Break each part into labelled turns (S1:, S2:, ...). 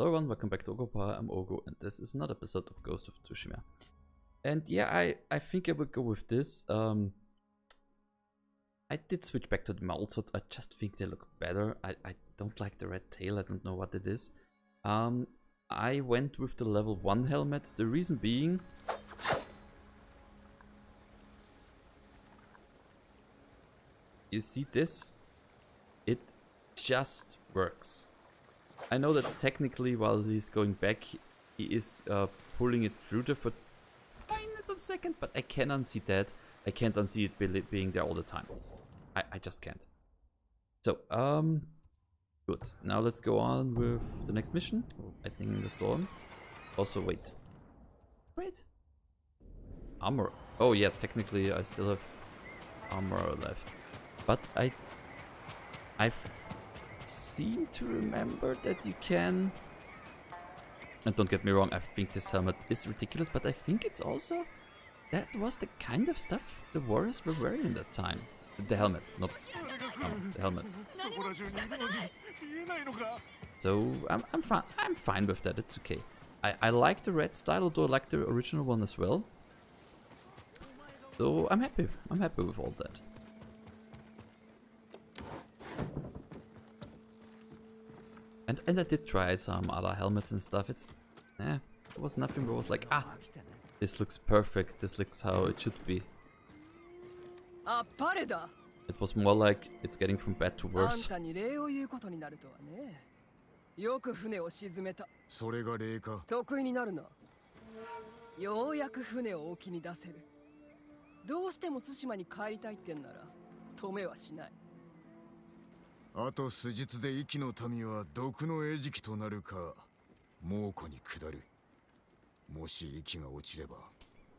S1: Hello everyone, welcome back to Oghupower, I'm Oghu and this is another episode of Ghost of Tsushima. And yeah, I, I think I will go with this. Um, I did switch back to the swords, I just think they look better. I, I don't like the red tail, I don't know what it is. Um, I went with the level 1 helmet, the reason being... You see this? It just works. I know that technically while he's going back, he is uh, pulling it through there for a of second, but I can unsee that. I can't unsee it being there all the time. I, I just can't. So, um, good. Now let's go on with the next mission. I think in the storm. Also, wait. Wait. Armor. Oh yeah, technically I still have armor left. But I... I seem to remember that you can... And don't get me wrong, I think this helmet is ridiculous, but I think it's also... That was the kind of stuff the warriors were wearing in that time. The helmet, not um, the helmet. So I'm I'm fine I'm fine with that. It's okay. I I like the red style, although I like the original one as well. So I'm happy. I'm happy with all that. And and I did try some other helmets and stuff. It's yeah, there was nothing where I was like ah, this looks perfect. This looks how it should be. It was more like it's getting from bad to worse.
S2: よく船を沈めたそれが礼か得意になるなようやく船を沖に出せるどうしても対馬に帰りたいってんなら止めはしない あと数日で息の民は毒の餌食となるか猛虎に下る。もし息が落ちれば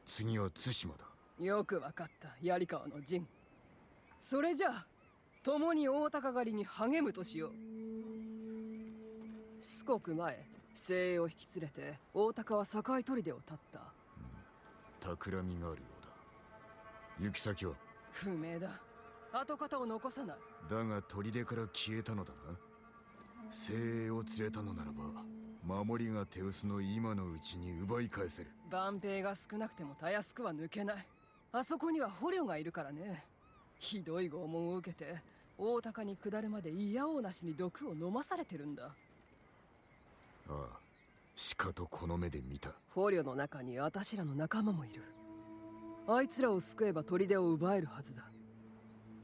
S2: 次は対馬だ。よくわかった槍川の陣。それじゃあ共に大高狩りに励むとしよう。四国前精鋭を引き連れて大高は境砦を立った、うん、企みがあるようだ。行き先は？不明だ跡形を残さない。だが砦から消えたのだな。精鋭を連れたのならば守りが手薄の今のうちに奪い返せる。万兵が少なくてもたやすくは抜けない。あそこには捕虜がいるからね。ひどい拷問を受けて大高に下るまで嫌おうなしに毒を飲まされてるんだ。ああ鹿とこの目で見た。捕虜の中に私らの仲間もいる。あいつらを救えば砦を奪えるはずだ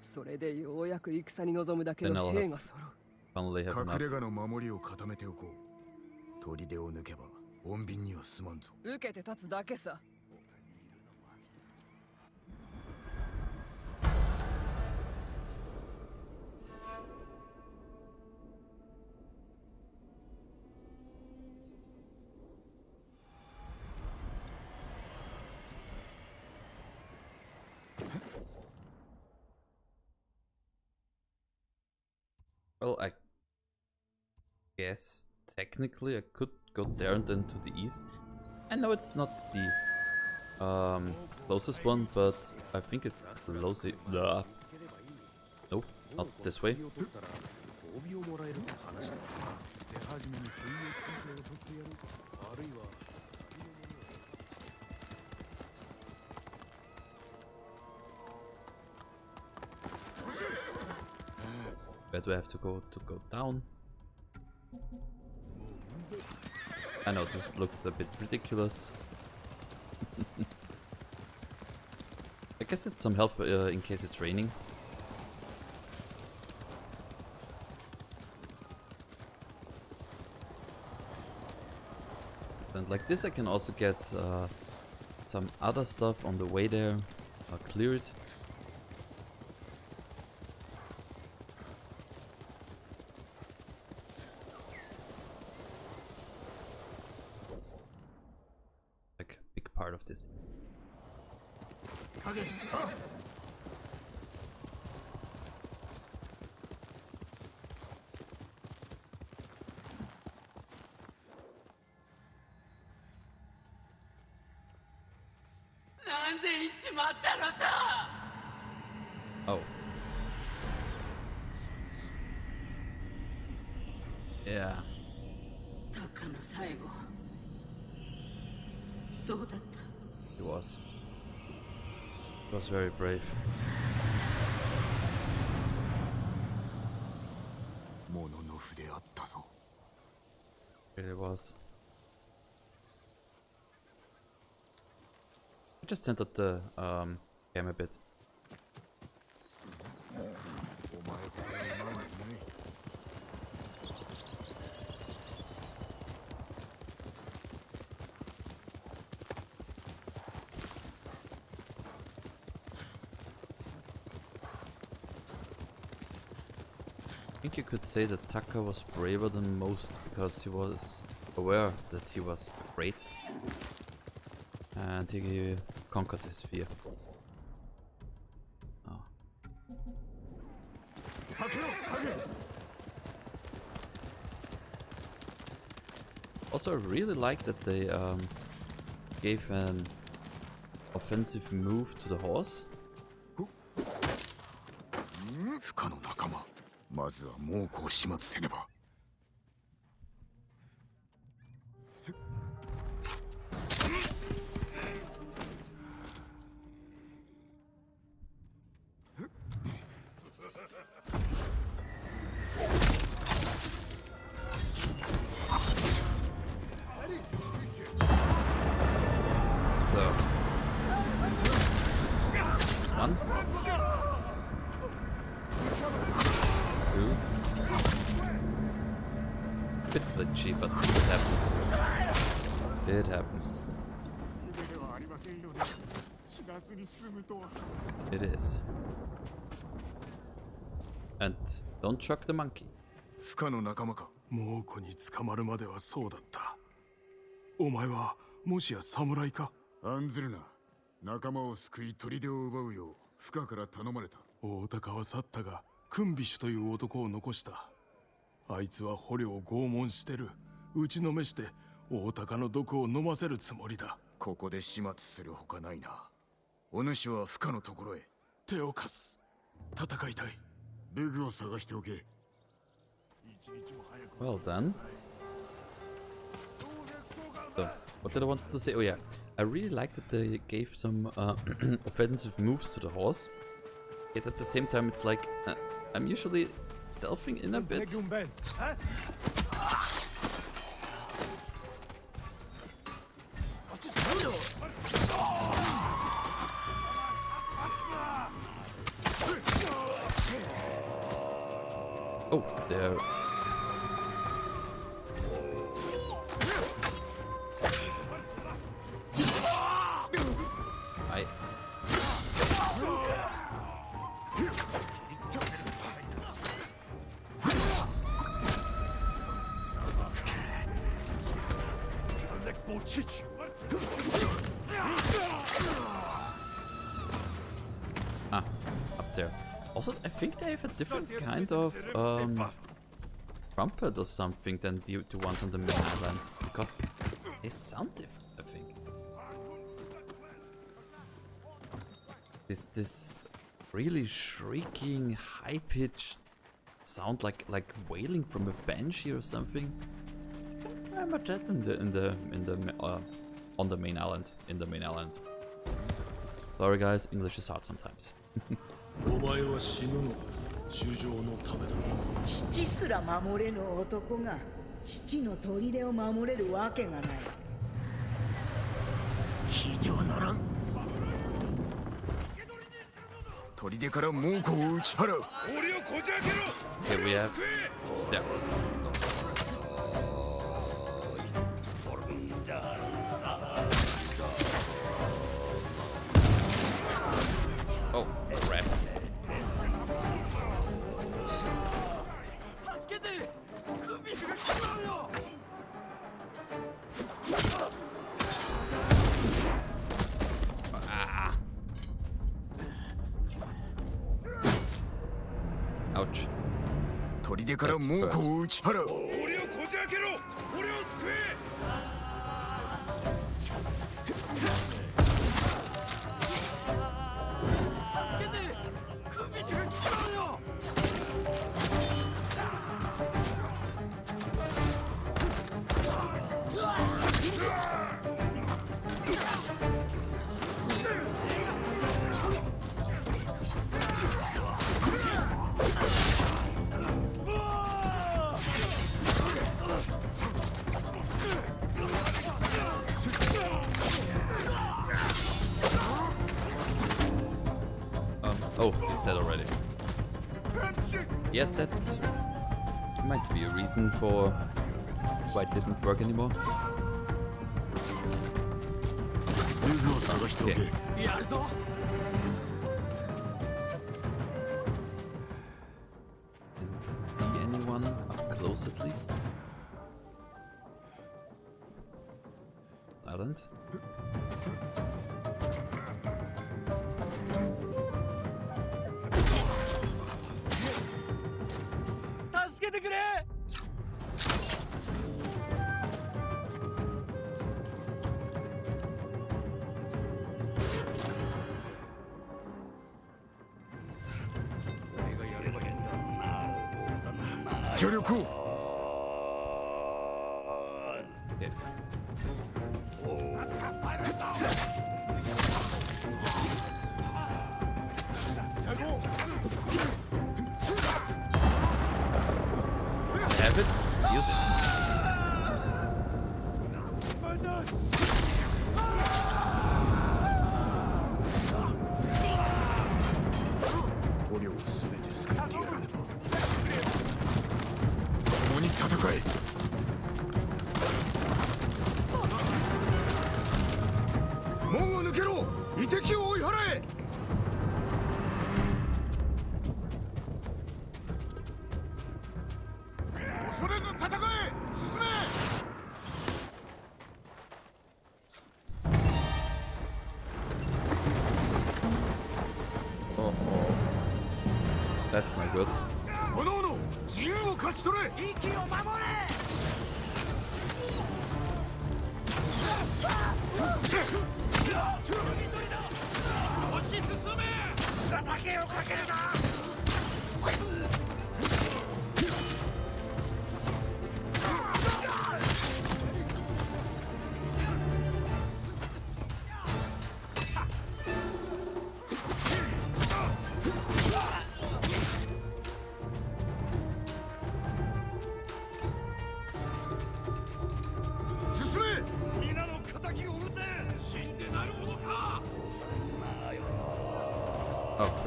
S2: それでようやく戦に臨むだけの兵が揃う。隠れ家の守りを固めておこう。砦を抜けば穏便にはすまんぞ。受けて立つだけさ
S1: Well, I guess technically I could go there and then to the east. I know it's not the um, closest one, but I think it's close. Blah. Nope, not this way. Where do I have to go to go down? I know this looks a bit ridiculous. I guess it's some help uh, in case it's raining. And like this I can also get uh, some other stuff on the way there uh, cleared. なんで行
S3: っちまったのさ
S1: あおいや
S3: たかの最後どうだった
S1: ？It was. It was very brave. もののふであったぞ。It was. Just centered the um, game a bit. I think you could say that Taka was braver than most because he was aware that he was afraid and he conquered his fear. Oh. Also, I really like that they um, gave an offensive move to the horse. まずは猛虎を始末せねば チャック・マンキー不可の仲間か猛虎に捕まるまではそうだったお前はもしや侍か案ずるな仲間を救い砦を奪うよう不可から頼まれた大高は去ったがクンビシュという男を残したあいつは捕虜を拷問してる打ちのめして 大高の毒を飲ませるつもりだここで始末するほかないなお主は不可のところへ手を貸す戦いたい Well then. So, what did I want to say? Oh yeah, I really like that they gave some uh, offensive moves to the horse. Yet at the same time, it's like uh, I'm usually stealthing in a bit. There. Kind of um, trumpet or something than the, the ones on the main island. Because they sound different, I think. This, this really shrieking, high-pitched sound like like wailing from a banshee or something. I remember that in the in the in the uh, on the main island in the main island. Sorry guys, English is hard sometimes. お前は死ぬの主情のためだ。父すら守れぬ男が父の砦を守れるわけがない。聞いてはならん。砦から猛虎を打ち払う。俺をこじ開けろ。Here we have... Yeah. 猛虎を打ち払う。Yeah, that might be a reason for why it didn't work anymore. Okay. Didn't see anyone up close at least. Silent.
S2: てくれ。
S1: 力を。門を抜けろ。遺跡を
S4: 追い払え。恐れず戦え。進め。各々自由を勝ち取れ。
S2: 息を守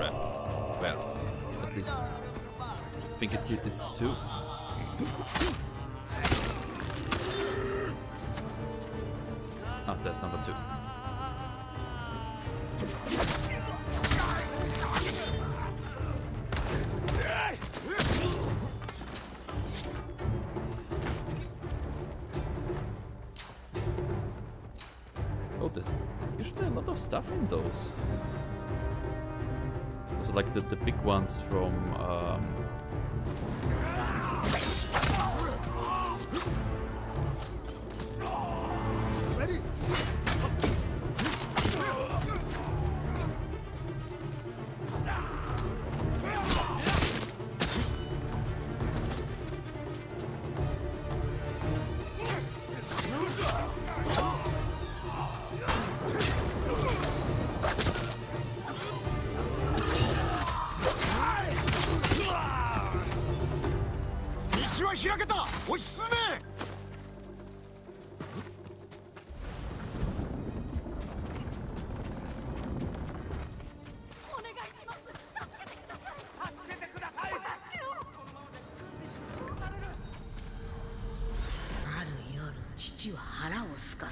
S2: れ
S1: Oh. Well, at least I think it's it's two. Oh, that's number two.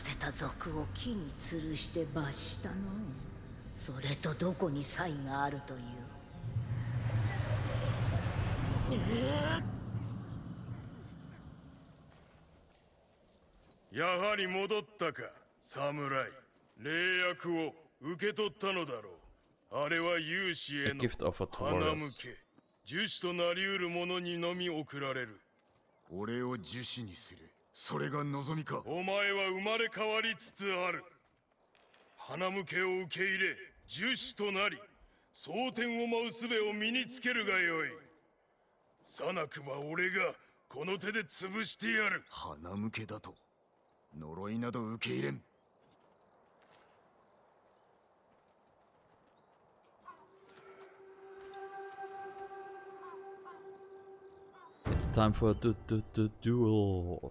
S5: せた賊を木に吊るして罰したの。それとどこに差異があるという？
S6: やはり戻ったか侍。霊薬を受け取ったのだろう。あれは勇士への花向.け。樹脂となりうる者にのみ送られる。
S4: 俺を樹脂にするそれが望みか？
S6: お前は生まれ変わりつつある。花向けを受け入れ樹脂となり蒼天を舞う術を身につけるがよい。さなくば俺がこの手で潰してやる。
S4: 花向けだと呪いなど受け入れん。
S1: It's time for a du du du duel.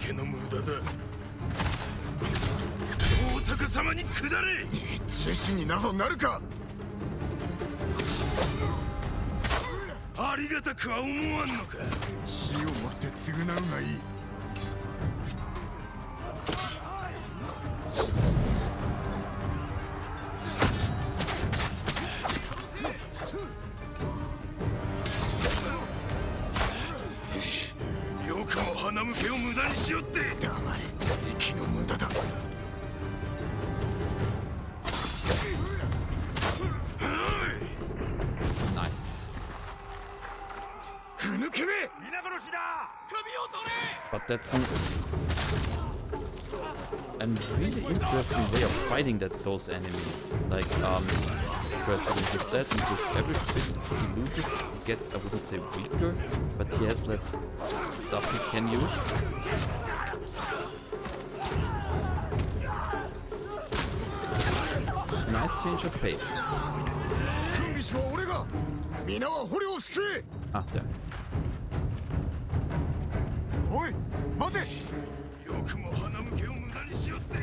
S6: 向けの無駄だ。大高様に下れ。
S4: ジシになぞなるか。
S6: ありがたくは思わんのか。
S4: 死をもって償うがいい
S1: of fighting that those enemies. Like, um, first he loses that, and with every bit he loses, he gets, I wouldn't say weaker, but he has less stuff he can use. Nice change of pace.
S4: 軍議士は俺が皆は捕虜を救え
S1: Ah, there.
S4: おい待て
S6: よくも花向けを無駄にしよって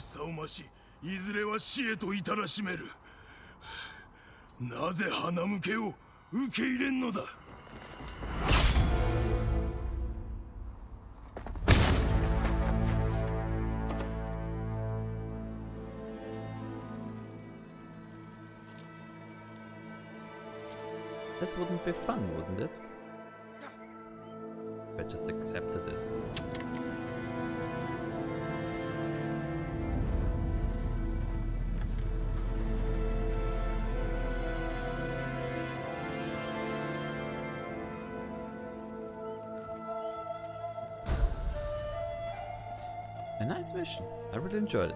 S6: しさを増しいずれは死へと至らしめるなぜ花向けを受け入れんのだ
S1: That wouldn't be fun, wouldn't it? If I just accepted it. A nice mission. I really enjoyed it.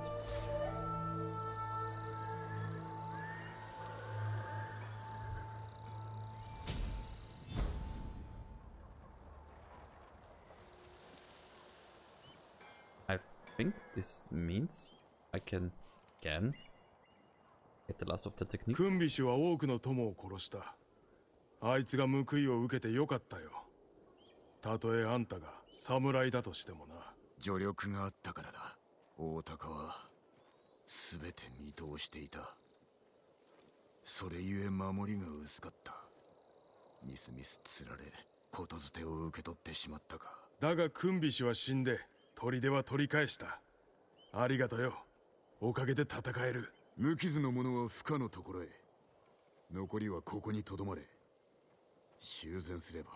S1: I think this means I can again get the last of the techniques.
S6: クンビ氏は多くの友を殺したあいつが報いを受けてよかったよたとえあんたが侍だとしてもな
S4: 助力があったからだ。大高は全て見通していた。それゆえ守りが薄かった。ミスミスつられことづてを受け取ってしまったか。
S6: だがクンビ氏は死んで砦は取り返した。ありがとよ。おかげで戦える。
S4: 無傷の者は不可のところへ。残りはここにとどまれ。修繕すれば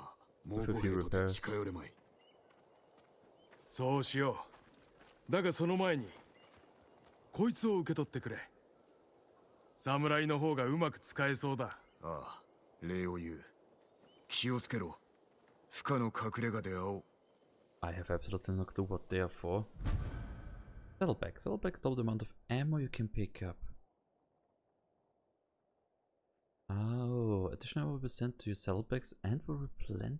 S4: 猛虎兵とて近寄れまい
S6: そうしようだがその前にこいつを受け取ってくれ侍の方がうまく使えそうだ
S4: ああ礼を言う気をつけろ不可の隠れ家で会おう
S1: I have absolutely no clue what they are for. Saddlebags. Saddlebags double the amount of ammo you can pick up. Oh, additional will be sent to your saddlebags and will replenish.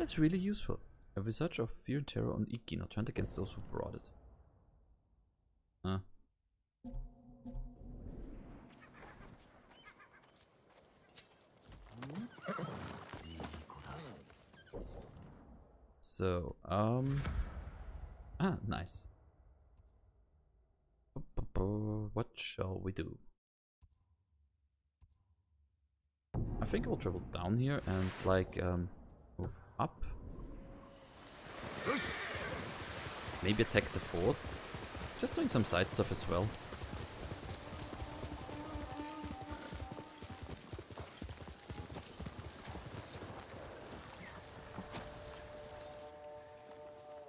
S1: That's really useful. A visage of fear and terror on Ikino turned against those who brought it. Huh. So, um... Ah, nice. What shall we do? I think I'll travel down here and like um, up. Maybe attack the fort. Just doing some side stuff as well.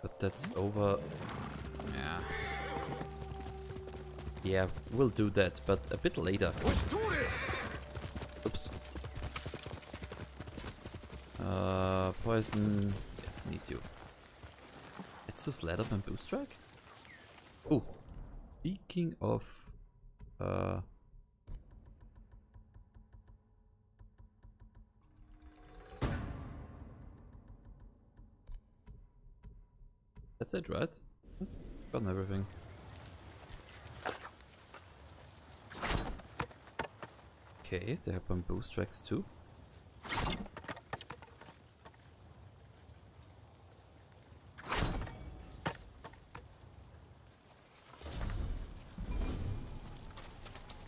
S1: But that's over. Yeah. Yeah, we'll do that, but a bit later. Oops. Uh, poison. Yeah, need you. Etsus ladder and boost strike? Oh, speaking of. Uh. That's it, right? Gotten everything. Okay, they have some boost tracks too.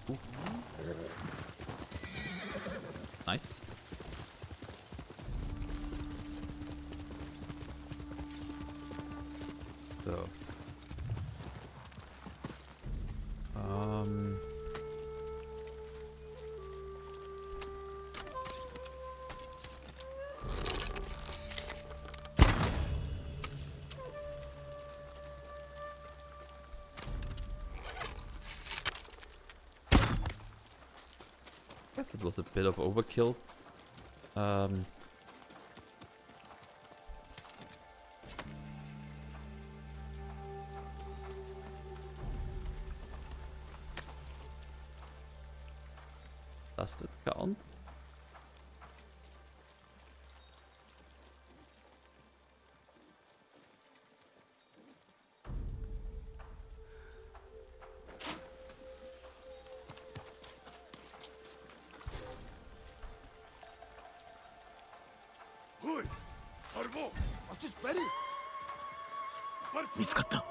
S1: Ooh. Nice. So. Um. I guess that was a bit of overkill. Um,
S4: 見つかった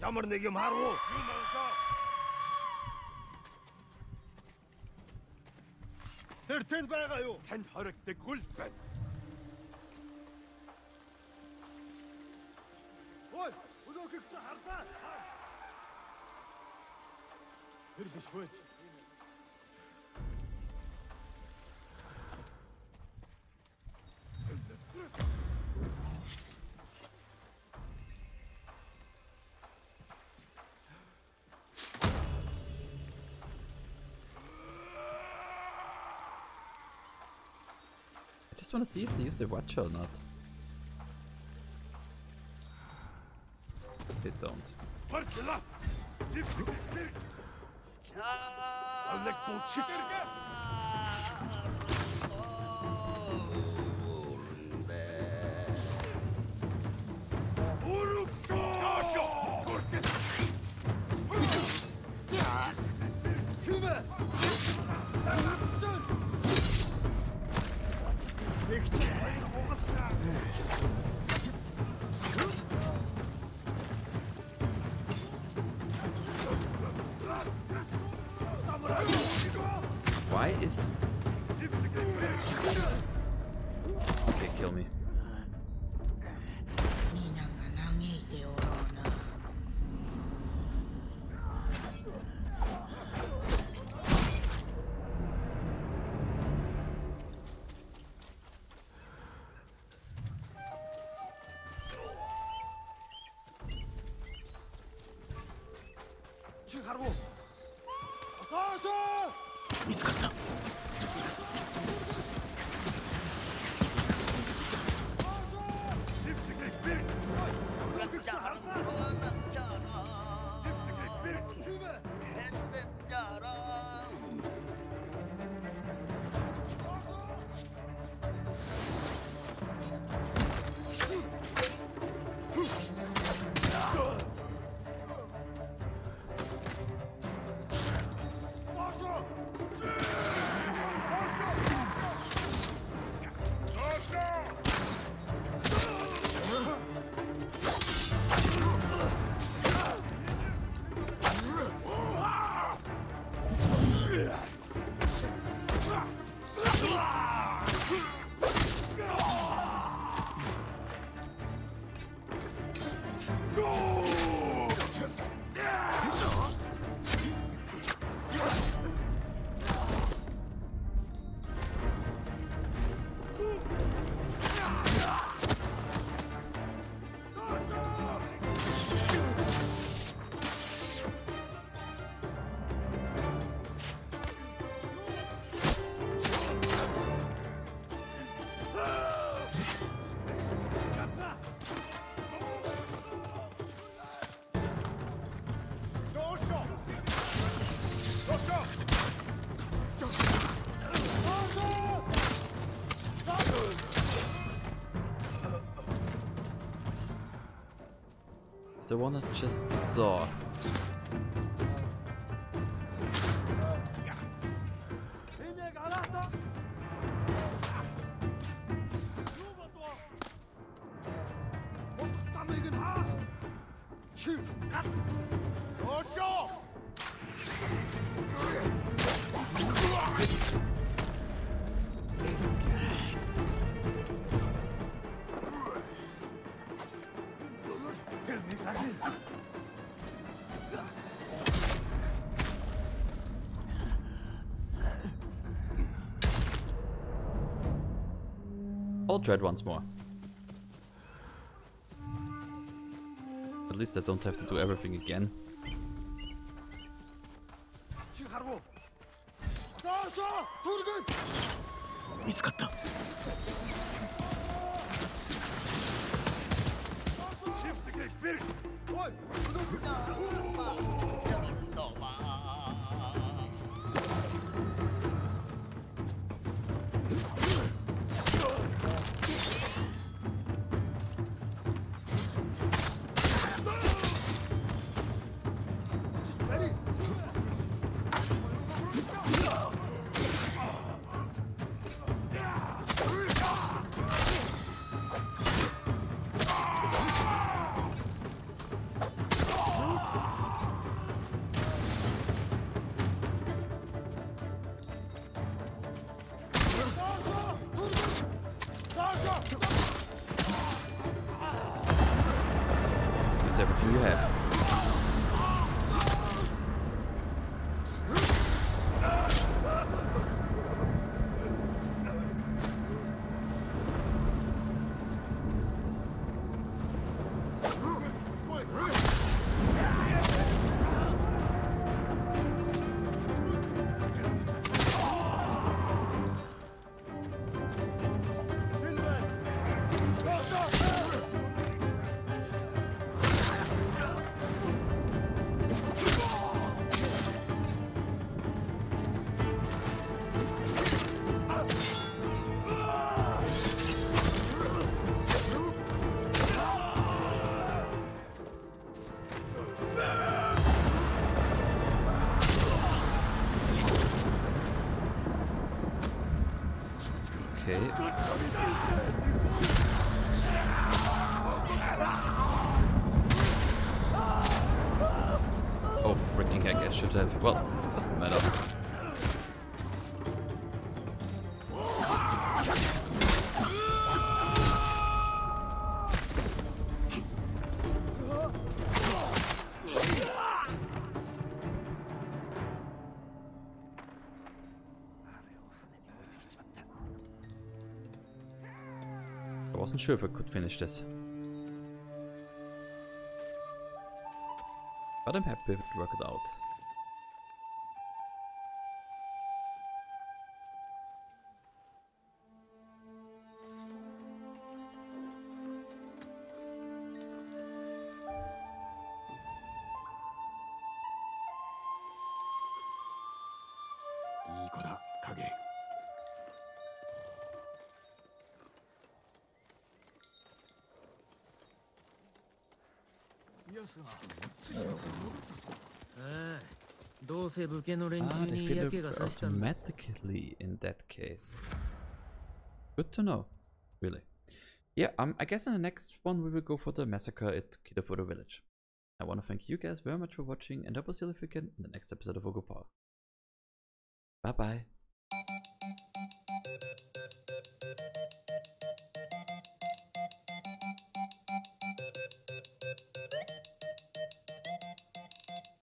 S4: ヤマルネギマロ Тэр тэнд байгаа юу? Танд хоригддаг гүлс байна. Ой, өдөөгч харлаа. Тэр биш вэ?
S1: Just want to see if they use the watcher or not. They don't.
S4: 하라
S1: the one I just saw. I'll once more. At least I don't have to do everything again. Sure if I could finish this. But I'm happy to work it worked out.「Ah, they automatically in that case. Good to know, really. Yeah, um, I guess in the next one we will go for the massacre at Kidafuro village. I want to thank you guys very much for watching and I will see you if we can in the next episode of Oghu Bye bye.